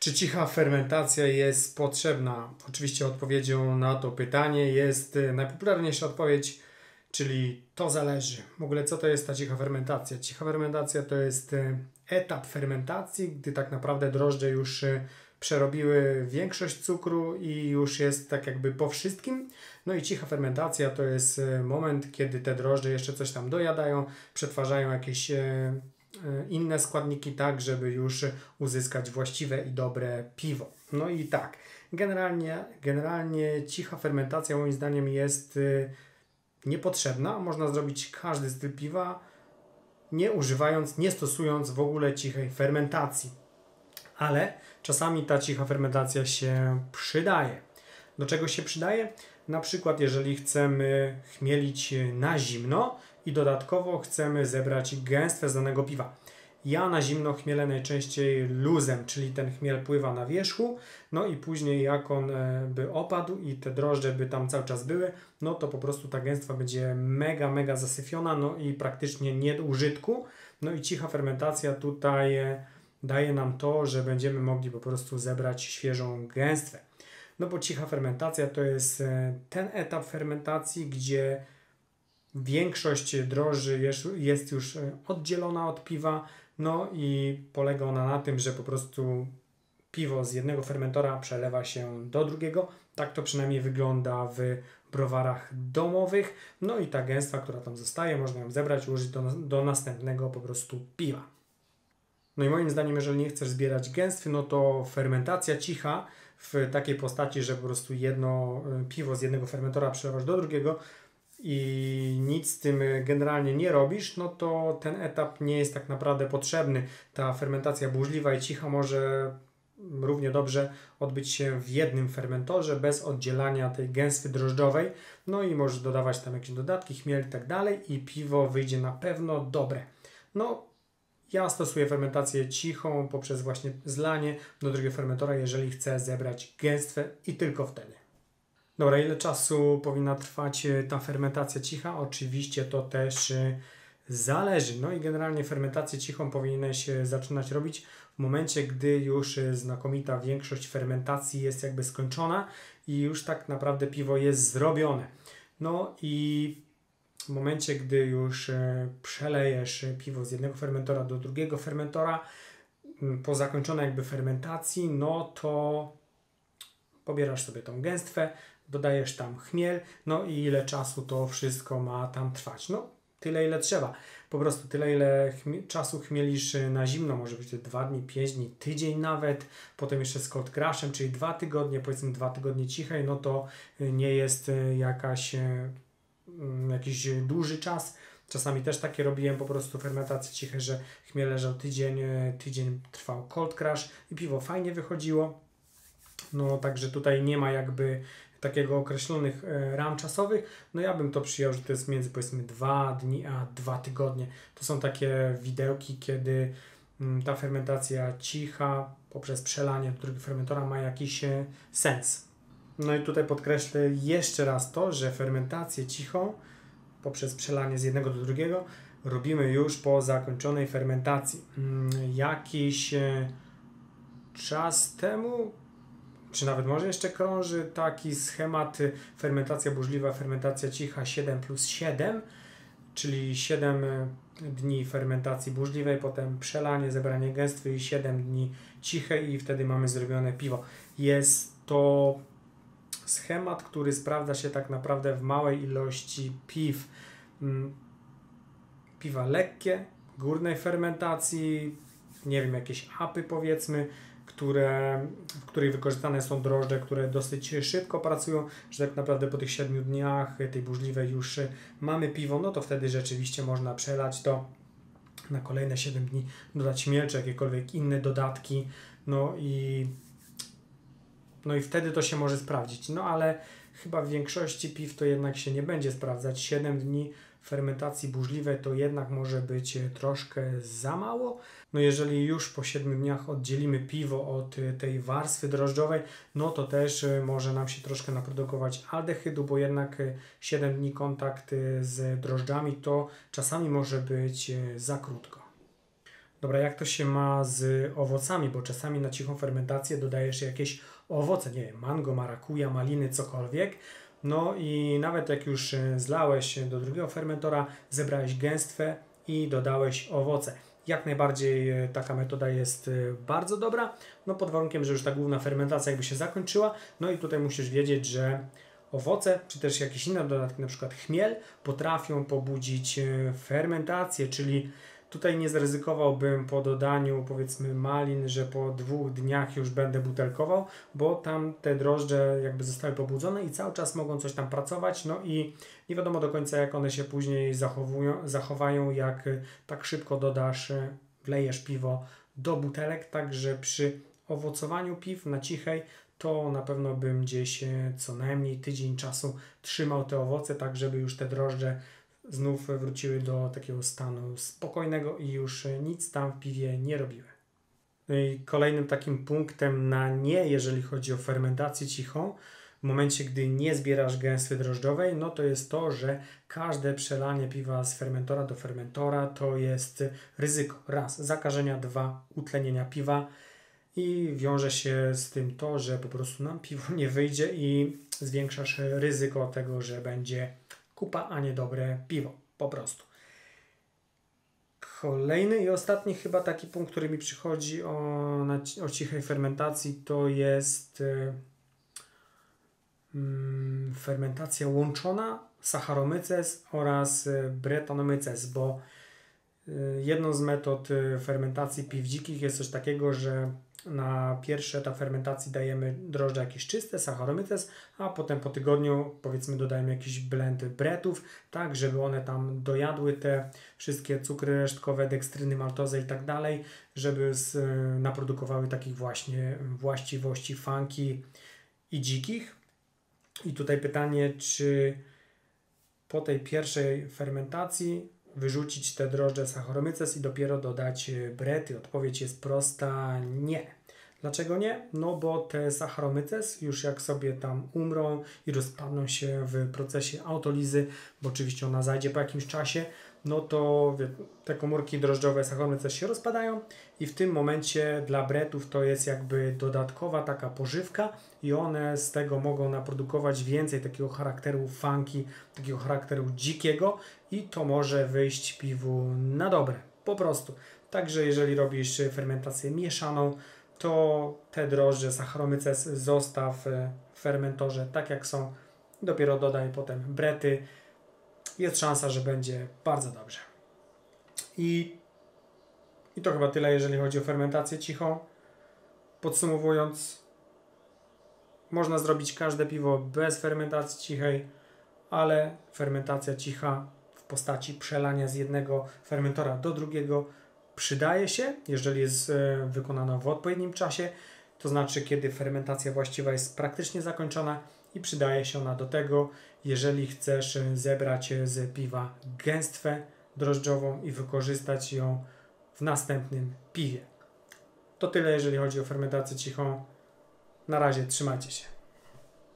Czy cicha fermentacja jest potrzebna? Oczywiście odpowiedzią na to pytanie jest e, najpopularniejsza odpowiedź, czyli to zależy. W ogóle co to jest ta cicha fermentacja? Cicha fermentacja to jest e, etap fermentacji, gdy tak naprawdę drożdże już e, przerobiły większość cukru i już jest tak jakby po wszystkim. No i cicha fermentacja to jest moment, kiedy te drożdże jeszcze coś tam dojadają, przetwarzają jakieś inne składniki tak, żeby już uzyskać właściwe i dobre piwo. No i tak, generalnie, generalnie cicha fermentacja moim zdaniem jest e, niepotrzebna. Można zrobić każdy styl piwa, nie używając, nie stosując w ogóle cichej fermentacji. Ale czasami ta cicha fermentacja się przydaje. Do czego się przydaje? Na przykład, jeżeli chcemy chmielić na zimno, i dodatkowo chcemy zebrać gęstwę z danego piwa. Ja na zimno chmielę najczęściej luzem, czyli ten chmiel pływa na wierzchu, no i później jak on e, by opadł i te drożdże by tam cały czas były, no to po prostu ta gęstwa będzie mega, mega zasyfiona, no i praktycznie nie do użytku. No i cicha fermentacja tutaj e, daje nam to, że będziemy mogli po prostu zebrać świeżą gęstwę. No bo cicha fermentacja to jest e, ten etap fermentacji, gdzie Większość droży jest już e, oddzielona od piwa, no i polega ona na tym, że po prostu piwo z jednego fermentora przelewa się do drugiego. Tak to przynajmniej wygląda w browarach domowych. No i ta gęstwa, która tam zostaje, można ją zebrać użyć do, do następnego po prostu piwa. No i moim zdaniem, jeżeli nie chcesz zbierać gęstwy, no to fermentacja cicha w takiej postaci, że po prostu jedno e, piwo z jednego fermentora przelewasz do drugiego, i nic z tym generalnie nie robisz, no to ten etap nie jest tak naprawdę potrzebny. Ta fermentacja burzliwa i cicha może równie dobrze odbyć się w jednym fermentorze bez oddzielania tej gęstwy drożdżowej. No i możesz dodawać tam jakieś dodatki, chmiel i tak dalej i piwo wyjdzie na pewno dobre. No, ja stosuję fermentację cichą poprzez właśnie zlanie do drugiego fermentora, jeżeli chcę zebrać gęstwę i tylko wtedy. Dobra, ile czasu powinna trwać e, ta fermentacja cicha? Oczywiście to też e, zależy. No i generalnie fermentację cichą powinieneś zaczynać robić w momencie, gdy już e, znakomita większość fermentacji jest jakby skończona i już tak naprawdę piwo jest zrobione. No i w momencie, gdy już przelejesz piwo z jednego fermentora do drugiego fermentora, po zakończonej jakby fermentacji, no to pobierasz sobie tą gęstwę, dodajesz tam chmiel, no i ile czasu to wszystko ma tam trwać. No, tyle ile trzeba. Po prostu tyle ile chmie czasu chmielisz y, na zimno, może być to 2 dni, 5 dni, tydzień nawet, potem jeszcze z cold crashem, czyli 2 tygodnie, powiedzmy 2 tygodnie cichej, no to y, nie jest y, jakaś, mm, jakiś duży czas. Czasami też takie robiłem po prostu fermentacje ciche, że chmiel leżał tydzień, tydzień trwał cold crash i piwo fajnie wychodziło. No także tutaj nie ma jakby takiego określonych e, ram czasowych, no ja bym to przyjął, że to jest między powiedzmy dwa dni a dwa tygodnie. To są takie widełki, kiedy mm, ta fermentacja cicha poprzez przelanie do drugiego fermentora ma jakiś e, sens. No i tutaj podkreślę jeszcze raz to, że fermentację cichą poprzez przelanie z jednego do drugiego robimy już po zakończonej fermentacji. Mm, jakiś e, czas temu czy nawet może jeszcze krąży taki schemat y, fermentacja burzliwa, fermentacja cicha 7 plus 7, czyli 7 y, dni fermentacji burzliwej, potem przelanie, zebranie gęstwy i 7 dni cichej i wtedy mamy zrobione piwo. Jest to schemat, który sprawdza się tak naprawdę w małej ilości piw. Mm, piwa lekkie, górnej fermentacji, nie wiem, jakieś apy powiedzmy, które, w której wykorzystane są drożdże, które dosyć szybko pracują, że tak naprawdę po tych 7 dniach tej burzliwej już mamy piwo, no to wtedy rzeczywiście można przelać to na kolejne 7 dni, dodać miel jakiekolwiek inne dodatki, no i no i wtedy to się może sprawdzić. No ale chyba w większości piw to jednak się nie będzie sprawdzać. 7 dni fermentacji burzliwej to jednak może być troszkę za mało. No jeżeli już po 7 dniach oddzielimy piwo od y, tej warstwy drożdżowej, no to też y, może nam się troszkę naprodukować aldehydu, bo jednak 7 y, dni kontakt z drożdżami to czasami może być za krótko. Dobra, jak to się ma z owocami? Bo czasami na cichą fermentację dodajesz jakieś owoce, nie wiem, mango, marakuja, maliny, cokolwiek. No i nawet jak już e, zlałeś do drugiego fermentora, zebrałeś gęstwę i dodałeś owoce. Jak najbardziej e, taka metoda jest e, bardzo dobra, no pod warunkiem, że już ta główna fermentacja jakby się zakończyła. No i tutaj musisz wiedzieć, że owoce, czy też jakieś inne dodatki, na przykład chmiel, potrafią pobudzić fermentację, czyli Tutaj nie zaryzykowałbym po dodaniu powiedzmy malin, że po dwóch dniach już będę butelkował, bo tam te drożdże jakby zostały pobudzone i cały czas mogą coś tam pracować, no i nie wiadomo do końca jak one się później zachowują, zachowają, jak tak szybko dodasz, wlejesz piwo do butelek, także przy owocowaniu piw na cichej to na pewno bym gdzieś co najmniej tydzień czasu trzymał te owoce, tak żeby już te drożdże znów wróciły do takiego stanu spokojnego i już nic tam w piwie nie robiły. No i kolejnym takim punktem na nie, jeżeli chodzi o fermentację cichą, w momencie, gdy nie zbierasz gęstwy drożdżowej, no to jest to, że każde przelanie piwa z fermentora do fermentora to jest ryzyko. Raz, zakażenia, dwa, utlenienia piwa i wiąże się z tym to, że po prostu nam piwo nie wyjdzie i zwiększasz ryzyko tego, że będzie kupa, a nie dobre piwo. Po prostu. Kolejny i ostatni chyba taki punkt, który mi przychodzi o, o cichej fermentacji, to jest y, y, fermentacja łączona, Saccharomyces oraz y, Brettanomyces, bo y, jedną z metod fermentacji piw dzikich jest coś takiego, że na pierwszy etap fermentacji dajemy drożdże jakieś czyste, Saccharomyces, a potem po tygodniu powiedzmy dodajemy jakiś blend bretów, tak żeby one tam dojadły te wszystkie cukry resztkowe, dekstryny, maltozę i tak dalej, żeby z, naprodukowały takich właśnie właściwości funky i dzikich. I tutaj pytanie, czy po tej pierwszej fermentacji wyrzucić te drożdże Saccharomyces i dopiero dodać brety? Odpowiedź jest prosta, nie. Dlaczego nie? No bo te Saccharomyces już jak sobie tam umrą i rozpadną się w procesie autolizy, bo oczywiście ona zajdzie po jakimś czasie, no to te komórki drożdżowe Saccharomyces się rozpadają i w tym momencie dla bretów to jest jakby dodatkowa taka pożywka i one z tego mogą naprodukować więcej takiego charakteru funky, takiego charakteru dzikiego i to może wyjść piwu na dobre, po prostu. Także jeżeli robisz fermentację mieszaną, to te drożdże Saccharomyces zostaw w fermentorze tak jak są. Dopiero dodaj potem brety. Jest szansa, że będzie bardzo dobrze. I, I to chyba tyle, jeżeli chodzi o fermentację cichą. Podsumowując, można zrobić każde piwo bez fermentacji cichej, ale fermentacja cicha w postaci przelania z jednego fermentora do drugiego przydaje się, jeżeli jest e, wykonana w odpowiednim czasie, to znaczy kiedy fermentacja właściwa jest praktycznie zakończona i przydaje się ona do tego, jeżeli chcesz zebrać z piwa gęstwę drożdżową i wykorzystać ją w następnym piwie. To tyle, jeżeli chodzi o fermentację cichą. Na razie trzymajcie się.